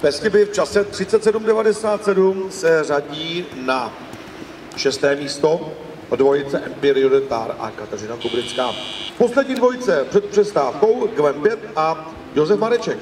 Festiby v čase 37.97 se řadí na šesté místo dvojice Empire Detar a Kateřina Kubrická. Poslední dvojice před přestávkou Gwen Bět a Josef Mareček.